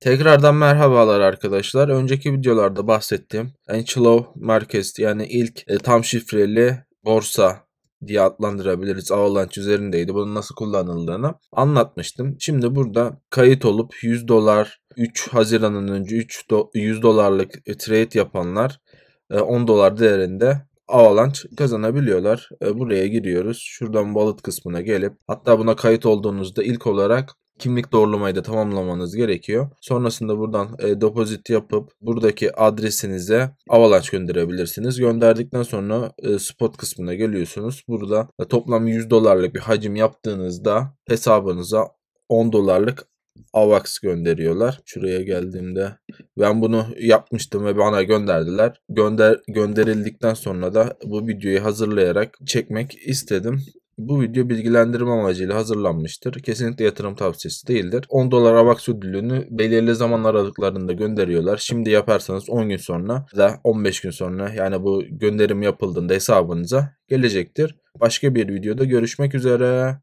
Tekrardan merhabalar arkadaşlar. Önceki videolarda bahsettiğim Angelo Marquez yani ilk e, tam şifreli borsa diye adlandırabiliriz. Avalanche üzerindeydi. Bunun nasıl kullanıldığını anlatmıştım. Şimdi burada kayıt olup 100 dolar 3 Haziran'ın önce 3 do 100 dolarlık e, trade yapanlar e, 10 dolar değerinde Avalanche kazanabiliyorlar. E, buraya giriyoruz. Şuradan wallet kısmına gelip hatta buna kayıt olduğunuzda ilk olarak kimlik doğrulamayı da tamamlamanız gerekiyor. Sonrasında buradan e, deposit yapıp buradaki adresinize Avalanche gönderebilirsiniz. Gönderdikten sonra e, spot kısmına geliyorsunuz. Burada e, toplam 100 dolarlık bir hacim yaptığınızda hesabınıza 10 dolarlık AVAX gönderiyorlar. Şuraya geldiğimde ben bunu yapmıştım ve bana gönderdiler. Gönder gönderildikten sonra da bu videoyu hazırlayarak çekmek istedim. Bu video bilgilendirme amacıyla hazırlanmıştır. Kesinlikle yatırım tavsiyesi değildir. 10 dolar AVAX ödülünü belirli zaman aralıklarında gönderiyorlar. Şimdi yaparsanız 10 gün sonra da 15 gün sonra yani bu gönderim yapıldığında hesabınıza gelecektir. Başka bir videoda görüşmek üzere.